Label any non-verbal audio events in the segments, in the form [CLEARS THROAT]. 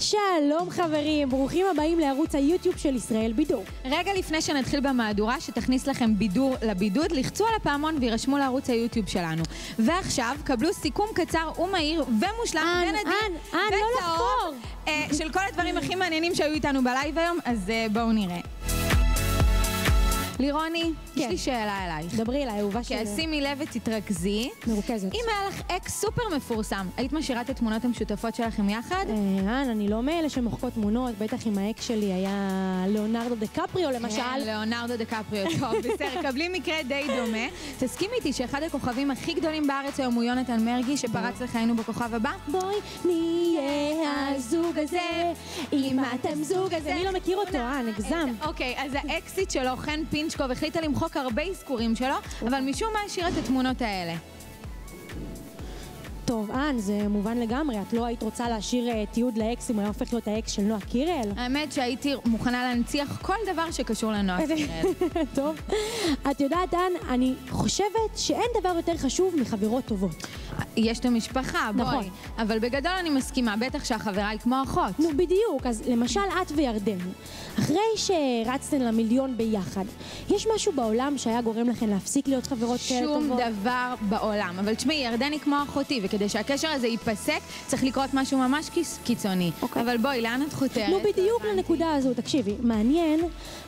שלום חברים, ברוכים הבאים לערוץ היוטיוב של ישראל בידור. רגע לפני שנתחיל במהדורה שתכניס לכם בידור לבידוד, לחצו על הפעמון וירשמו לערוץ היוטיוב שלנו. ועכשיו, קבלו סיכום קצר ומהיר ומושלם ונדיר לא לחקור. אה, של כל הדברים הכי מעניינים שהיו איתנו בלייב היום, אז אה, בואו נראה. לירוני, יש כן. לי שאלה אלייך. דברי אליי, אהובה כן, שלי. שימי לב ותתרכזי. מרוכזת. אם היה לך אקס סופר מפורסם, היית משאירה את התמונות המשותפות שלכם יחד? אה, אני לא מאלה שמוחקות תמונות, בטח אם האקס שלי היה ליאונרדו דקפריו למשל. כן, ליאונרדו דקפריו, [LAUGHS] טוב, בסדר, קבלי מקרה די דומה. תסכימי איתי שאחד הכוכבים הכי גדולים בארץ היום הוא יונתן מרגי, שפרץ לחיינו בכוכב הבא? בואי נהיה הזוג הזה, אם אתם זוג הזה. מי לא מכיר אותו, אה, נגזם. אוקיי, אז האקסית שלו, חן פינצ'קוב, החליטה למחוק הרבה אזכורים שלו, אבל משום מה השאירה את התמונות האלה. טוב, אן, זה מובן לגמרי, את לא היית רוצה להשאיר אה, תיעוד לאקס אם הוא היה הופך להיות האקס של נועה קירל? האמת שהייתי מוכנה להנציח כל דבר שקשור לנועה [LAUGHS] קירל. טוב. את יודעת, אן, אני חושבת שאין דבר יותר חשוב מחברות טובות. יש את המשפחה, בואי. נכון. אבל בגדול אני מסכימה, בטח שהחברה היא כמו אחות. נו, בדיוק. אז למשל, את וירדן, אחרי שרצתן למיליון ביחד, יש משהו בעולם שהיה גורם לכן להפסיק להיות חברות כאלה טובות? שום דבר בעולם. אבל תשמעי, ירדן היא כמו אחותי, וכדי שהקשר הזה ייפסק, צריך לקרות משהו ממש קיצוני. אוקיי. אבל בואי, לאן את חותרת? נו, בדיוק. לנקודה הזו. תקשיבי, מעניין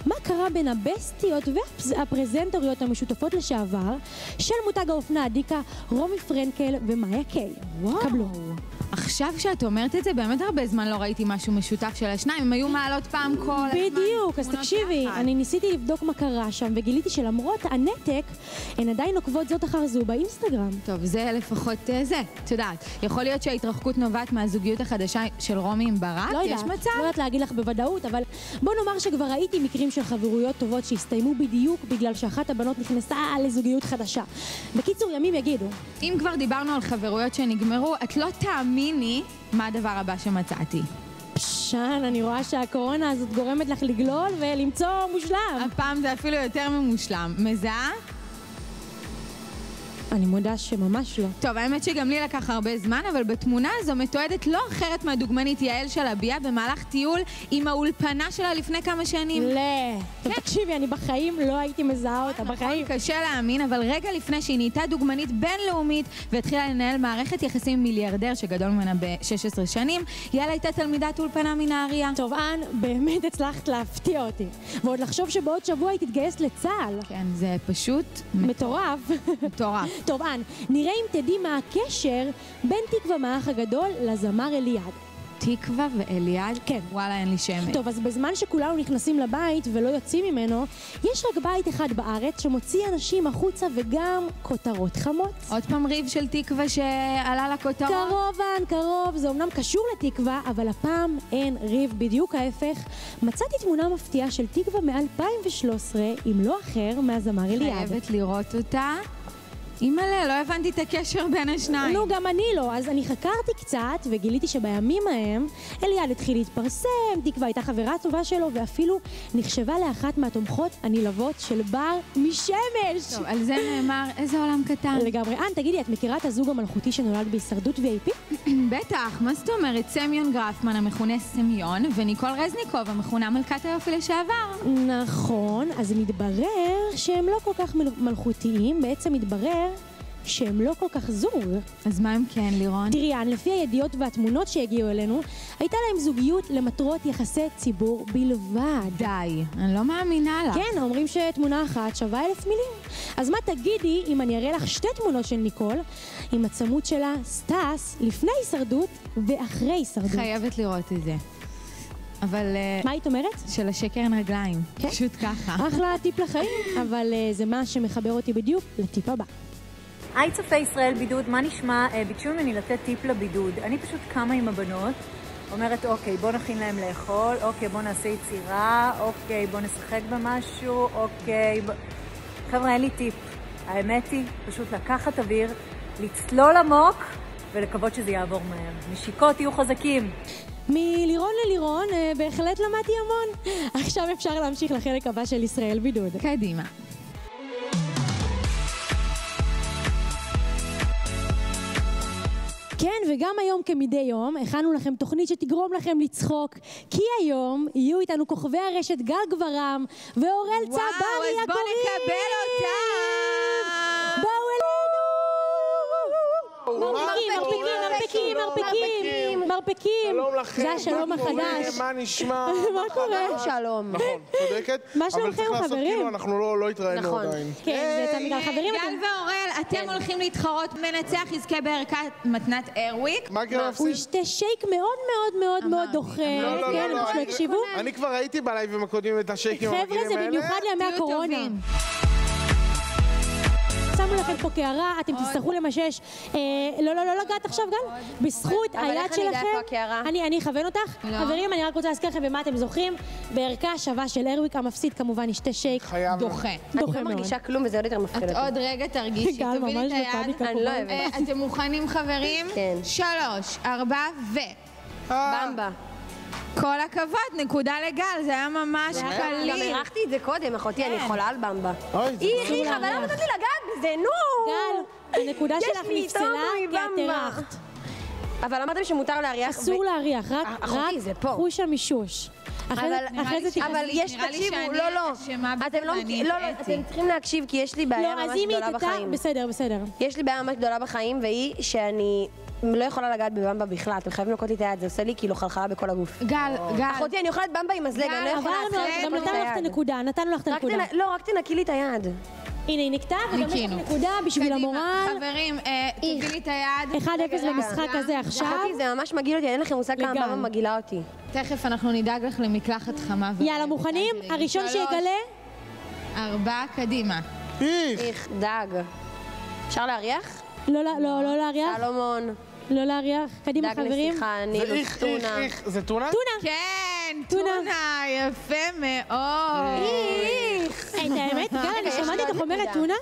מה קרה בין הבסטיות והפרזנטוריות המשותפות לשעבר של מותג האופנה אדיקה, רומי פרנקל ומאיה קיי. וואו. קבלו. עכשיו שאת אומרת את זה, באמת הרבה זמן לא ראיתי משהו משותף של השניים. הם היו מעלות פעם כל הזמן. בדיוק, אז תקשיבי. אני ניסיתי לבדוק מה קרה שם, וגיליתי שלמרות הנתק, הן עדיין עוקבות זאת אחר זו באינסטגרם. טוב, זה לפחות אה, זה, את יודעת. יכול להיות שההתרחקות נובעת מהזוגיות החדשה של רומי עם ברק? לא יודעת, יש מצב? לא יודעת להגיד לך בוודאות, אבל בוא נאמר שכבר ראיתי מקרים של חברויות טובות שהסתיימו בדיוק בגלל שאחת הבנות נכנסה לזוגיות חדשה. בקיצור, ימים יגידו. אם כבר דיברנו על חברויות שנגמרו, את לא תאמיני מה הדבר הבא שמצאתי. פשן, אני רואה שהקורונה הזאת גורמת לך לגלול ולמצוא מושלם. הפעם זה אפילו יותר ממושלם. מזהה? אני מודה שממש לא. טוב, האמת שגם לי לקח הרבה זמן, אבל בתמונה הזו מתועדת לא אחרת מהדוגמנית יעל שלביה במהלך טיול עם האולפנה שלה לפני כמה שנים. לא. טוב, תקשיבי, אני בחיים לא הייתי מזהה אותה, בחיים. קשה להאמין, אבל רגע לפני שהיא נהייתה דוגמנית בינלאומית והתחילה לנהל מערכת יחסים עם מיליארדר שגדול ממנה ב-16 שנים, יעל הייתה תלמידת אולפנה מנהריה. טוב, אן, באמת הצלחת להפתיע אותי. ועוד לחשוב שבעוד שבוע היא תתגייס לצה"ל. כן, זה פשוט מטורף. מטורף. טוב, אן, נראה אם תדעי מה הקשר בין תקווה מהאח הגדול לזמר אליעד. תקווה ואליעד? כן. וואלה, אין לי שמץ. טוב, אז בזמן שכולנו נכנסים לבית ולא יוצאים ממנו, יש רק בית אחד בארץ שמוציא אנשים החוצה וגם כותרות חמות. עוד פעם ריב של תקווה שעלה לכותרות? קרוב, אן, קרוב. זה אומנם קשור לתקווה, אבל הפעם אין ריב, בדיוק ההפך. מצאתי תמונה מפתיעה של תקווה מ-2013, עם לא אחר מהזמר אליעד. חייבת לראות אותה. אימא'לה, לא הבנתי את הקשר בין השניים. נו, גם אני לא. אז אני חקרתי קצת, וגיליתי שבימים ההם אליעד התחיל להתפרסם, תקווה הייתה חברה טובה שלו, ואפילו נחשבה לאחת מהתומכות הנלהבות של בר משמש. טוב, על זה נאמר, איזה עולם קטן. לגמרי. אן, תגידי, את מכירה את הזוג המלכותי שנולד בהישרדות VIP? [CLEARS THROAT] בטח, מה זאת אומרת? סמיון גרפמן המכונה סמיון, וניקול רזניקוב המכונה מלכת היופי לשעבר. נכון, אז מתברר שהם לא כל כך מל- מלכותיים, בעצם מתברר שהם לא כל כך זוג. אז מה הם כן, לירון? תראי, לפי הידיעות והתמונות שהגיעו אלינו, הייתה להם זוגיות למטרות יחסי ציבור בלבד. די, אני לא מאמינה לה. כן, אומרים שתמונה אחת שווה אלף מילים. אז מה תגידי אם אני אראה לך שתי תמונות של ניקול, עם הצמוד שלה סטס לפני הישרדות ואחרי הישרדות? חייבת לראות את זה. אבל אה, מה היית אומרת? של השקר אין רגליים. כן? פשוט ככה. אחלה טיפ לחיים, אבל אה, זה מה שמחבר אותי בדיוק לטיפ הבא. היי צופי ישראל בידוד, מה נשמע? אה, ביקשו ממני לתת טיפ לבידוד. אני פשוט קמה עם הבנות, אומרת, אוקיי, בוא נכין להם לאכול, אוקיי, בוא נעשה יצירה, אוקיי, בוא נשחק במשהו, אוקיי... ב... חבר'ה, אין לי טיפ. האמת היא, פשוט לקחת אוויר, לצלול עמוק ולקוות שזה יעבור מהר. נשיקות, תהיו חזקים. מלירון ללירון, אה, בהחלט למדתי המון. עכשיו אפשר להמשיך לחלק הבא של ישראל בידוד. קדימה. כן, וגם היום כמדי יום, הכנו לכם תוכנית שתגרום לכם לצחוק, כי היום יהיו איתנו כוכבי הרשת גל גברם ואורל צברי הקוראים. אז בואו נקבל אותם! באו אלינו! מרפקים, מרפקים? מרפקים, מרפקים, מרפקים. שלום לכם. זה השלום מה קורה? החדש. מה נשמע? [LAUGHS] מה קורה? שלום. נכון, צודקת. מה אבל שלומכם, צריך לעשות חברים? כאילו אנחנו לא לא התראינו נכון. עדיין. כן, זה תמיד על חברים. אתם- גל ואורל, אתם הולכים להתחרות, מנצח יזכה בערכת מתנת איירוויק. מה הוא להפסיד? ישתה שייק מאוד מאוד מאוד מאוד. דוחה. לא, לא, כן, לא, לא, אני- כבר ראיתי בלייבים הקודמים את השייקים חבר'ה, הרגילים זה האלה. במיוחד לימי הקורונה. לכם פה קערה, אתם תצטרכו למשש. אה, לא, לא, לא לגעת עכשיו, גל. בזכות אבל היד איך אני אדע שלכם... אני אכוון אותך. לא. חברים, אני רק רוצה להזכיר לכם במה אתם זוכים. בערכה שווה של ארוויק המפסיד כמובן ישתה שייק. חייב. דוחה. אני דוחה לא מאוד. מרגישה כלום וזה עוד יותר מפחיד את אותי. עוד רגע תרגישי, [LAUGHS] גל, תובילי ממש את היד. אני לא פה. אוהבת. אה, אתם מוכנים חברים? כן. שלוש, ארבע ו... אה, במבה. כל הכבוד, נקודה לגל, זה היה ממש גם קליל. הרחתי את זה קודם, אחותי, אני כן. חולה על במבה. אוי, זה לא- איך, אבל למה נתת לי לגעת בזה? נו! גל, הנקודה שלך נפסלה כי את מבמבה. הרחת. אבל אמרתם שמותר להריח. אסור ו- להריח, רק זה פה. חוש המישוש. אחרי זה- אבל- זה יש, נראה לי תקשיבו, שאני לא, לא. אשמה בזה אתם לא לא, לא. אתם צריכים להקשיב, כי יש לי בעיה לא, אז ממש אם היא גדולה בחיים. בסדר, בסדר. יש לי בעיה ממש גדולה בחיים, והיא שאני לא יכולה לגעת בבמבה בכלל. אתם חייבים לקוט לי את היד, זה עושה לי כאילו חלחלה בכל הגוף. גל, גל. אחותי, אני אוכלת במבה עם מזלג, אני לא יכולה עברנו, אחרת גם נתנו לך את. הנקודה, נתנו לך את הנקודה. לא, רק תנקי לי את היד. הנה, היא נקטעה, וגם יש לך. נקודה בשביל המורל. חברים, אה, תביאי לי את היד. 1-0 במשחק הזה עכשיו. אחותי, זה ממש מגעיל אותי, אין לכם מושג כמה. במבה מגעילה אותי. תכף אנחנו נדאג לך למקלחת חמה. יאללה. מוכנים? הראשון שיגלה? ארבע, קדימה. איך. איך, דג. אפשר להריח? לא, לא, לא, לא להריח. סלומון. לא להריח. קדימה, דג חברים. לשיחה, זה נילוס, איך, איך, טונה. איך. זה טונה? טונה. כן, טונה. טונה, יפה מאוד. את האמת, [LAUGHS] גל, אני שמעתי אותך אומרת. טונה.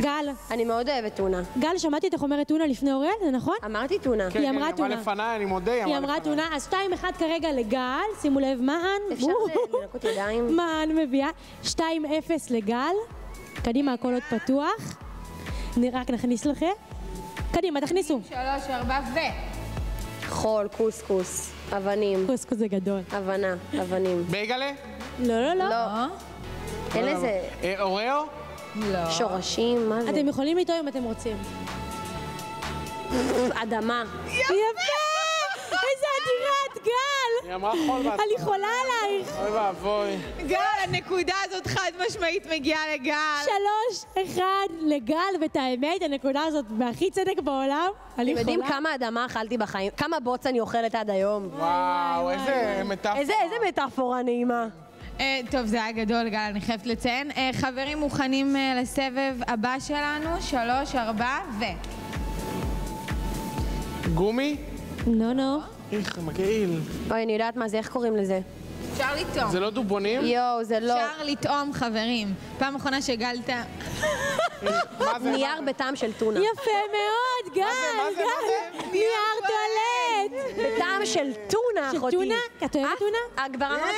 גל, אני מאוד אוהבת טונה. גל, שמעתי אותך אומרת טונה לפני אוריאל, זה נכון? אמרתי טונה. כן, היא כן, אמרה טונה. לפניי, אני מודה, היא אמרה לפניי. טונה, אז 2-1 כרגע לגל, שימו לב, מען. אפשר וואו. לנקות ידיים? [LAUGHS] מען מביאה. 2-0 לגל. קדימה, הכל עוד פתוח. רק נכניס לכם. קדימה, תכניסו. שלוש, ארבע, ו... חול, קוסקוס, אבנים, קוסקוס זה גדול. הבנה, אבנים. בייגלה? לא, לא, לא. לא, אין לזה אה, אוראו? לא. שורשים, מה זה? אתם יכולים לטעום אם אתם רוצים. אדמה. יפה! איזה אדירה את, גל! היא אמרה חול בהתחלה. אני חולה עלייך. אוי ואבוי. גל, הנקודה הזאת חד משמעית מגיעה לגל. שלוש, אחד לגל, ואת האמת, הנקודה הזאת בהכי צדק בעולם. אני אתם יודעים חולה. כמה אדמה אכלתי בחיים? כמה בוץ אני אוכלת עד היום? וואו, איזה מטאפורה. איזה איזה מטאפורה נעימה. אה, טוב, זה היה גדול, גל, אני חייבת לציין. אה, חברים, מוכנים אה, לסבב הבא שלנו? שלוש, ארבע, ו... גומי? נו, נו. איך, מגעיל. אוי, אני יודעת מה זה, איך קוראים לזה? אפשר לטעום. זה לא דובונים? יואו, זה לא... אפשר לטעום, חברים. פעם אחרונה זה? נייר בטעם של טונה. יפה מאוד, גל, גל. נייר טואלט. בטעם של טונה, של אחותי. טונה? את אוהבת אה? טונה? כבר אמרתי...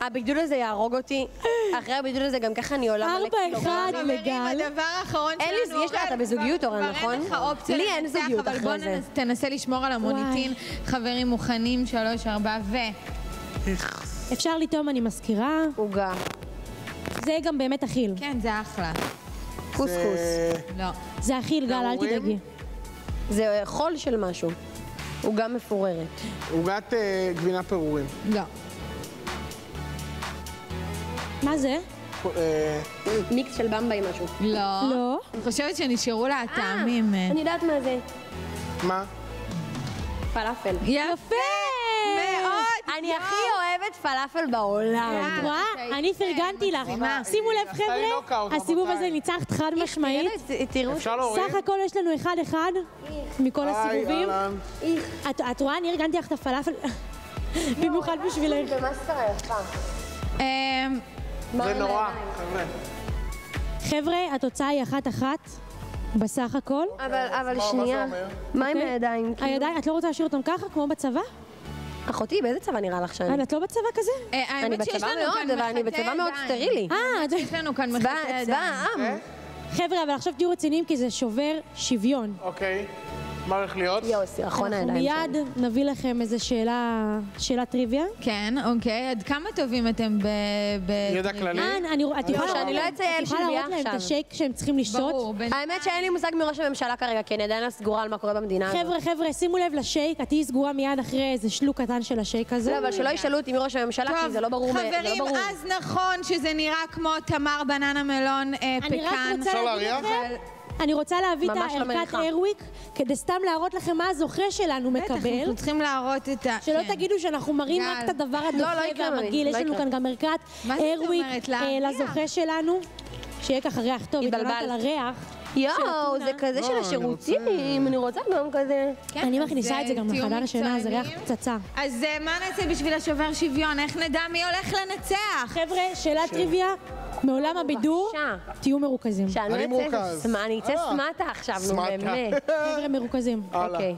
הבידוד הזה יהרוג אותי. אחרי הבידוד הזה גם ככה אני עולה מלא ארבע. אחד לגל. הדבר האחרון אין לי- שלנו, יש לה- אורן, אתה בזוגיות, כבר- אורן, כבר נכון? אין לך אופציה לי אין זוגיות אבל בוא אחרי זה. ננס- תנסה לשמור על המוניטין. חברים, מוכנים? שלוש, ארבע, ו... אפשר לטעום, אני מזכירה. עוגה. זה גם באמת אכיל. כן, זה אחלה. קוסקוס. לא. זה אכיל, גל, אל? תדאגי. זה חול של משהו. עוגה מפוררת. עוגת אה, גבינה פירורים. לא. מה זה? אה, מיקס של במבה עם משהו. לא. לא. אני חושבת שנשארו לה הטעמים. אה. אני יודעת מה זה. מה? פלאפל. יפה! מאוד! אני הכי אוהבת פלאפל בעולם. את רואה? אני פרגנתי לך. שימו לב, חבר'ה, הסיבוב. הזה ניצחת חד משמעית. תראו. סך הכל יש לנו אחד-אחד מכל הסיבובים. את רואה? אני ארגנתי לך את הפלאפל במיוחד בשבילך. במסקרה יפה. זה נורא, חבר'ה. חבר'ה, התוצאה היא אחת-אחת בסך הכל. אבל, אבל מה זה שנייה, אומר? מה עם אוקיי? הידיים? כאילו? הידיים, את לא רוצה להשאיר אותם ככה, כמו בצבא? אחותי, באיזה צבע נראה לך שאני? אה, את לא בצבא כזה? אה, אני בצבא מאוד, אבל אני בצבא מאוד ידיים. סטרילי. אה, את- יש לנו כאן צבא מחטאי צבא ידיים. העם. חבר'ה, אבל עכשיו תהיו רציניים כי זה שובר שוויון. אוקיי. מה הולך להיות? יואו, סירחון אנחנו הידיים מיד. נביא לכם איזה שאלה, שאלת טריוויה. כן, אוקיי. עד כמה טובים אתם ב... ב- ידע כללי? אה, אני- את יכולה שאני לא אציין את יכולה של להראות מי להם את עכשיו. השייק שהם צריכים לשתות? ברור. האמת שאין לי מושג מראש הממשלה כרגע, כי אני עדיין לא סגורה על מה קורה במדינה הזאת. חבר'ה, חבר'ה, שימו לב לשייק, את תהיי סגורה מיד אחרי איזה שלוק קטן של השייק הזה. לא, אבל שלא ישאלו אותי מי ראש הממשלה, כי זה לא ברור. לא חברים. אז נכון שזה נראה כמו תמר בננה מלון אה, אני רק פקן. רוצה להגיד? לכם, אני רוצה להביא את לא הערכת. איירוויק, כדי סתם להראות לכם מה הזוכה שלנו בטח, מקבל. אנחנו צריכים להראות את ה... שלא כן. תגידו שאנחנו מראים רק. את הדבר לא הדוחה יקרה, והמגעיל, יש לא לנו יקרה. כאן גם ערכת איירוויק אומרת? אה? לזוכה שלנו. שיהיה ככה ריח טוב, התבלבלת. על הריח. יואו. זה כזה לא, של אני השירותים, אני רוצה גם כזה. כן, אני מכניסה את זה גם תהיו לחדר השינה, זה ריח. פצצה. אז אה, מה נעשה בשביל השובר שוויון? איך נדע מי הולך לנצח? חבר'ה, שאלת טריוויה, מעולם הבידור. תהיו מרוכזים. אני לא מורכז. מה, אני אצא אה. סמטה עכשיו, נו. באמת. [LAUGHS] חבר'ה, מרוכזים. אוקיי.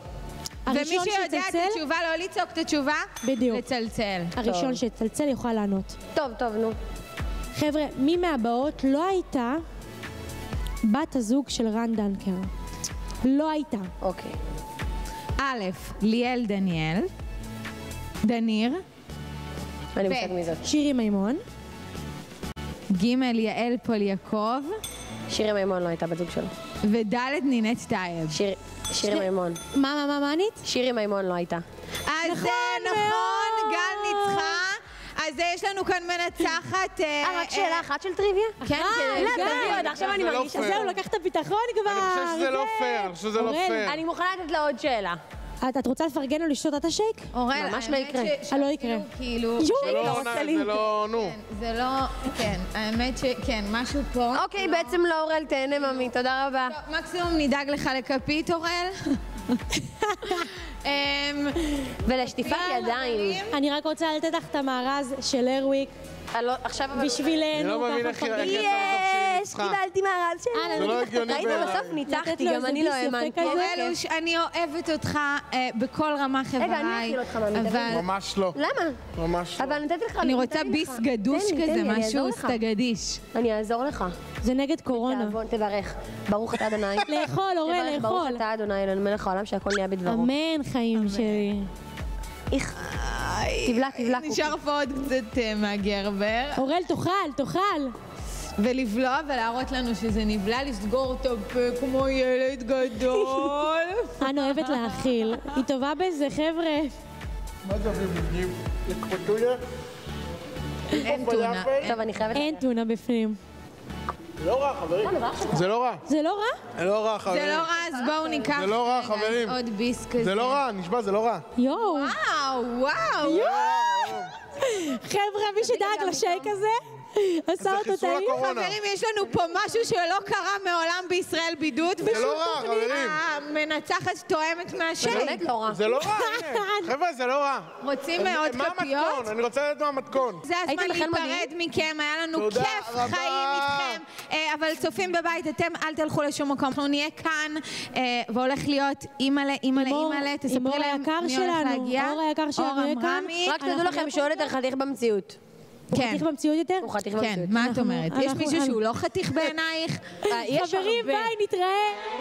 ומי שיודע את התשובה, לא לצעוק את התשובה, בדיוק. לצלצל. הראשון. שיצלצל יוכל לענות. טוב, טוב, נו. חבר'ה, מי מהבאות לא הייתה בת הזוג של רן דנקר? לא הייתה. אוקיי. א', ליאל דניאל, דניר, אין לי ב. מושג מי זאת. שירי מימון, ג', יעל פוליאקוב, שירי מימון לא הייתה בת זוג שלו. וד', נינט טייב. שיר- שירי מימון. מה, מה, מה, מה ענית? שירי מימון לא הייתה. אז נכון נכון. גל ניצחה. אז אה, יש לנו כאן מנצחת. אה, רק שאלה אחת של טריוויה? כן, אה, כן. לא, עכשיו אני זה לא מרגישה... זהו, לקח את הביטחון כבר. אני חושב שזה לא זה. פייר, אני חושב שזה לא פייר. אני מוכנה לתת לה עוד שאלה. את, את רוצה לפרגן או לשתות את השייק? אורל, ממש לא יקרה. ש- אה, לא יקרה. כאילו... זה לא לא עונה, רוצה לי. זה לא, נו. כן, זה לא... כן, האמת שכן, משהו פה. אוקיי, בעצם לא אורל, תהנה ממי, תודה רבה. מקסימום נדאג לך לכפית, אורל. אמ, ולשטיפת ידיים. אני רק רוצה לתת לך את המארז של איירוויק אה, לא, עכשיו אבל... בשבילנו. אני לא מבין ככה איך בסוף ניצחה. קיבלתי מארז אה, זה. לא הגיוני ראית בעיניי. בסוף לתת ניצחתי, גם אני לא האמנתי. כזה. אורלוש, אני אוהבת אותך אה, בכל רמה חבריי. רגע, אני אאכיל אותך, מאמי, ממש לא. למה? ממש לא. אבל נתתי לך... אני רוצה ביס. גדוש כזה, משהו. סטגדיש. אני אעזור לך. זה נגד קורונה. תעבוד, תברך. ברוך אתה אדוני. [LAUGHS] לאכול, אורל, תברך, ברוך לאכול. אתה אדוני, אלוהים מלך העולם שהכל נהיה בדברו. אמן, חיים שלי. איך. תבלע, תבלע. נשאר פה עוד קצת אה, מהגרבר. אורל, תאכל, תאכל. ולבלוע ולהראות לנו שזה נבלע, לסגור את הפה כמו ילד גדול. [LAUGHS] אני אוהבת להאכיל. היא טובה בזה, חבר'ה. מה זה מבנים? לקפטויה? אין טונה. טוב, אני חייבת... אין טונה בפנים. זה לא רע, חברים. זה לא רע. זה לא רע? זה לא רע, זה חברים. לא רע, אז בואו ניקח זה לא רע, רגע, חברים. עוד ביס כזה. זה לא רע, נשבע, זה לא רע. יואו. וואו, וואו. חבר'ה, מי שדאג לשייק הזה, עשה זה אותו חיסול טעים. הקורונה. חברים, יש לנו פה משהו שלא קרה מעולם בישראל בידוד. זה לא רע, חברים. המנצחת תואמת מהשייק. באמת לא רע. זה לא רע, הנה. [LAUGHS] חבר'ה, זה לא רע. רוצים עוד מה כפיות? המתכון? אני רוצה לדעת מה המתכון. זה הזמן להיפרד מכם, היה לנו כיף. חיים איתכם. אה, אבל צופים בבית, אתם אל תלכו לשום מקום. אנחנו נהיה כאן, אה, והולך להיות אימא'לה, אימא'לה, אימא'לה. תספרי אור להם היקר מי הולך שלנו. להגיע. אור היקר שלנו אור. עמרמי. רק תדעו לכם לא שהוא יותר חתיך במציאות. הוא כן. חתיך במציאות יותר? הוא חתיך כן, במציאות. מה את אומרת? יש מישהו שהוא לא חתיך בעינייך? אה, חברים. ביי, נתראה.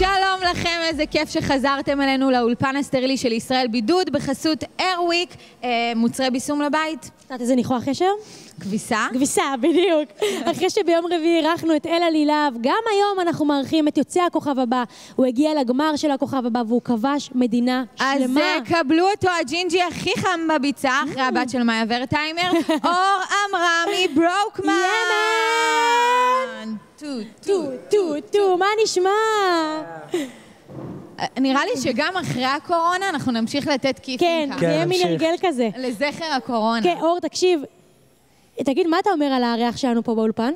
שלום לכם, איזה כיף שחזרתם אלינו לאולפן הסטרילי של ישראל בידוד בחסות איירוויק, אה, מוצרי בישום לבית, את יודעת איזה ניחוח יש היום? כביסה. כביסה, בדיוק. אחרי שביום רביעי אירחנו את אלה לילהב, גם היום אנחנו מארחים את יוצא הכוכב הבא. הוא הגיע לגמר של הכוכב הבא והוא כבש מדינה אז שלמה. אה, קבלו אותו הג'ינג'י הכי חם בביצה, אחרי הבת של מאיה ורטהיימר, [LAUGHS] אור עמרמי ברוקמן. טו, טו, טו, טו, מה נשמע? נראה לי שגם אחרי הקורונה אנחנו נמשיך לתת כיפים כן, ככה. זה יהיה מין נמשיך. הרגל כזה. לזכר הקורונה. כן, אור, תקשיב. תגיד, מה אתה אומר על הריח שלנו פה באולפן?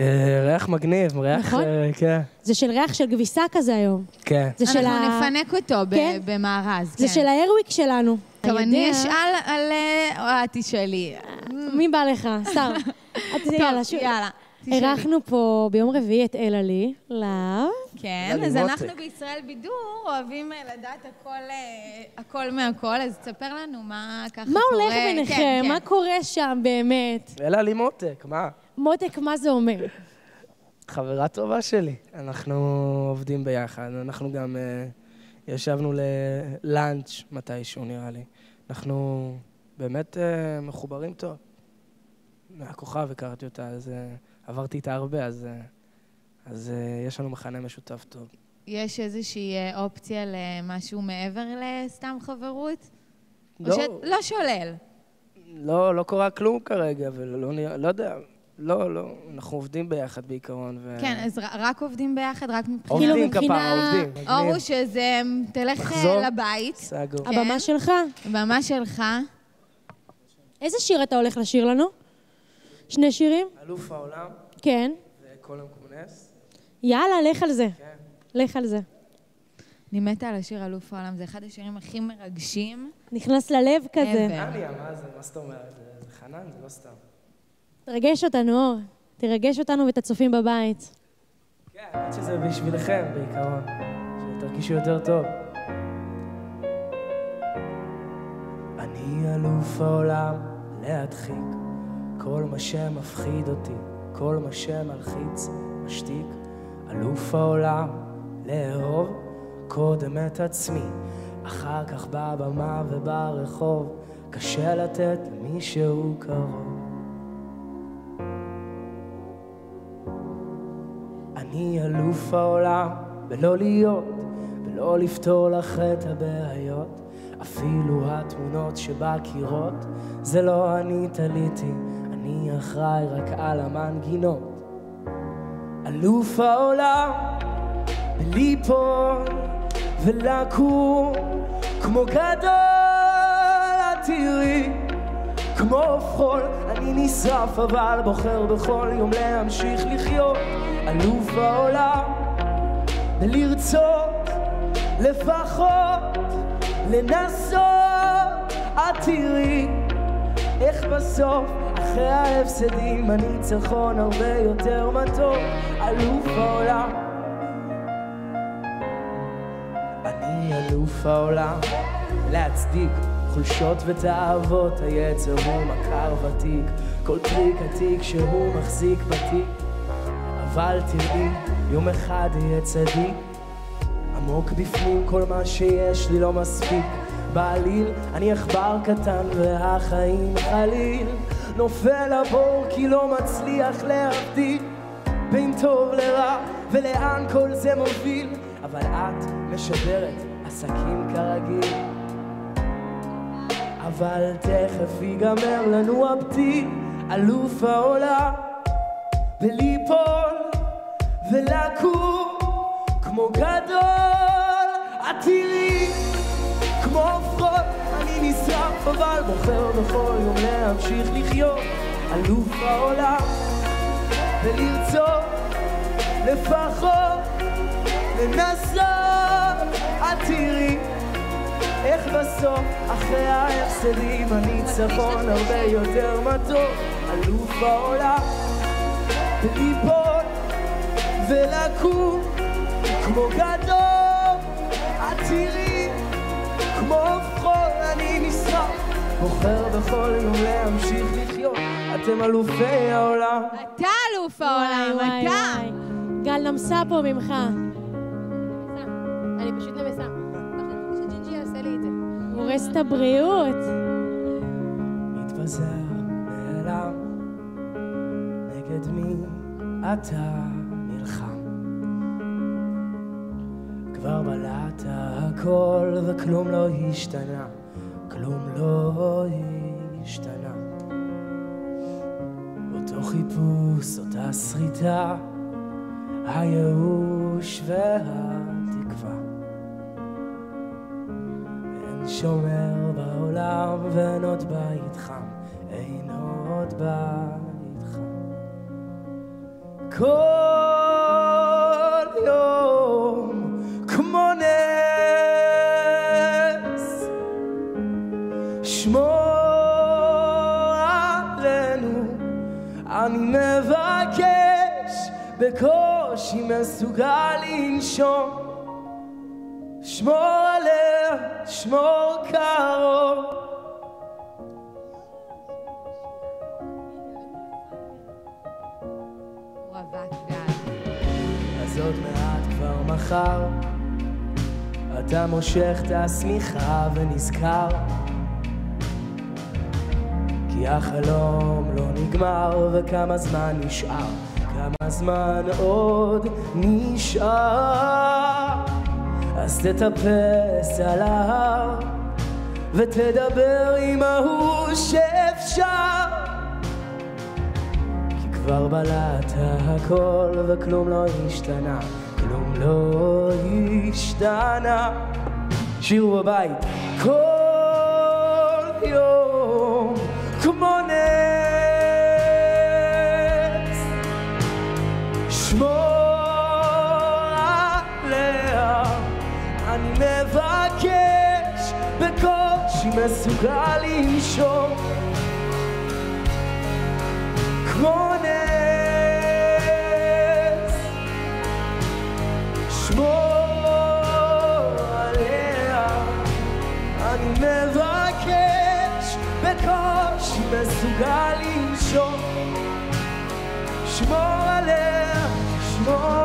אה, ריח מגניב, ריח... נכון? אה, כן, זה של ריח של כביסה כזה היום. כן. זה של אנחנו ה... נפנק אותו ב- כן. במארז. זה כן. של האיירוויק שלנו. טוב, אני יודע? אשאל על... אה, או את תשאלי. מי בא לך? סתם. [LAUGHS] טוב. יאללה. תשאלי. אירחנו פה ביום רביעי את אלה לי, להב. כן, אז. אנחנו בישראל בידור אוהבים אה, לדעת הכל, אה, הכל מהכל, אז תספר לנו מה ככה מה קורה. הולך כן, ביניכם? כן. מה קורה שם באמת? אלא לי מותק, מה? מותק, מה זה אומר? חברה טובה שלי. אנחנו עובדים ביחד, אנחנו גם אה, ישבנו ללאנץ' מתישהו, נראה לי. אנחנו באמת מחוברים טוב. מהכוכב הכרתי אותה, אז עברתי איתה הרבה, אז, אה, אז אה, יש לנו מכנה משותף טוב. יש איזושהי אה, אופציה למשהו מעבר לסתם חברות? או לא, שאת לא שולל. לא, לא קורה כלום כרגע, ולא נראה, לא יודע, לא, לא, אנחנו עובדים ביחד בעיקרון. ו... כן, אז רק עובדים ביחד, רק. כאילו עובדים מבחינה- כפרה, עובדים. אז אה, תלך נחזור. לבית. סגור. כן. הבמה שלך? במה שלך. איזה שיר אתה הולך לשיר לנו? שני שירים? אלוף העולם כן. וכל יום כונס. יאללה, לך על זה. לך על זה. אני מתה על השיר אלוף העולם, זה אחד השירים הכי מרגשים. נכנס ללב כזה. דניה, מה זה? מה זאת אומרת? זה- זה חנן, זה לא סתם. תרגש אותנו, אור. תרגש אותנו ואת הצופים בבית. כן, האמת שזה בשבילכם בעיקרון. שתרגישו יותר טוב. אני אלוף העולם להדחיק כל מה שמפחיד אותי, כל מה שמלחיץ, משתיק. אלוף העולם לאהוב קודם את עצמי, אחר כך בבמה וברחוב, קשה לתת למישהו קרוב. אני אלוף העולם בלא להיות ולא לפתור לך את הבעיות אפילו התמונות שבקירות זה לא אני תליתי אני אחראי רק על המנגינות. אלוף העולם בליפול ולקום כמו גדול את תראי כמו חול, אני נשרף אבל בוחר בכל יום להמשיך לחיות. אלוף העולם ולרצות לפחות לנסות את תראי איך בסוף אחרי ההפסדים הניצחון הרבה יותר מתוק. אלוף העולם. אני אלוף העולם. להצדיק חולשות ותאוות היצר הוא מכר ותיק. כל טריק עתיק שהוא מחזיק בתיק. אבל תראי יום אחד יהיה צדיק. עמוק בפנים כל מה שיש לי לא מספיק. בעליל אני עכבר קטן והחיים חליל נופל לבור כי לא מצליח להבדיל בין טוב לרע ולאן כל זה מוביל. אבל את משדרת עסקים כרגיל. אבל תכף ייגמר לנו הפתיל אלוף העולם וליפול ולקום כמו גדול. את תראי כמו עופרות נשרף אבל בוחר בכל יום להמשיך לחיות אלוף העולם ולרצות לפחות לנסות. את תראי איך בסוף אחרי ההפסדים הניצחון הרבה יותר מתוק אלוף העולם. וליפול ולקום כמו גדול. את תראי כמו בוחר בכל יום להמשיך לחיות אתם אלופי העולם אתה אלוף העולם, וואי, אתה. וואי. גל נמסה פה ממך. אני פשוט נמסה. שג'ינג'י יעשה לי את זה. הורס את הבריאות. מתפזר, נעלם, נגד מי אתה נלחם? כבר בלעת הכל וכלום לא השתנה, כלום לא השתנה. אותו חיפוש, אותה שריטה, הייאוש והתקווה. אין שומר בעולם ואין עוד בית חם, אין עוד בית חם. כל מסוגל לנשום. שמור עליה, שמור קרוב. אז עוד מעט כבר מחר, אתה מושך את השמיכה ונזכר. כי החלום לא נגמר, וכמה זמן נשאר, כמה זמן עוד נשאר. אז תטפס על ההר, ותדבר עם ההוא שאפשר. כי כבר בלעת הכל וכלום לא השתנה, כלום לא השתנה. שירו בבית כל יום כמו מסוגל לנשום. כמו נס. שמור עליה, אני מבקש, בקושי מסוגל לנשום. שמור עליה, שמור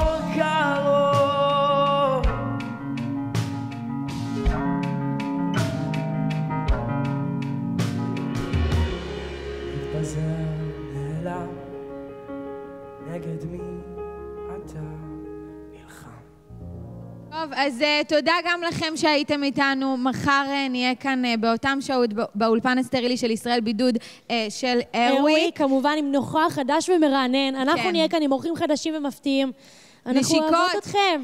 אז uh, תודה גם לכם שהייתם איתנו. מחר uh, נהיה כאן uh, באותם שעות בא- באולפן הסטרילי של ישראל בידוד uh, של ארוויק. כמובן עם נוכח חדש ומרענן. אנחנו כן. נהיה כאן עם אורחים חדשים ומפתיעים. אנחנו נשיקות. אוהבות אתכם.